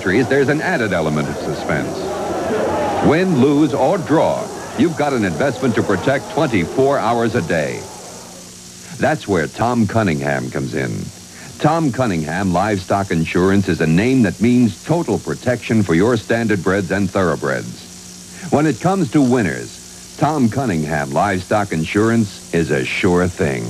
entries, there's an added element of suspense. Win, lose, or draw, you've got an investment to protect 24 hours a day. That's where Tom Cunningham comes in. Tom Cunningham Livestock Insurance is a name that means total protection for your standard standardbreds and thoroughbreds. When it comes to winners, Tom Cunningham Livestock Insurance is a sure thing.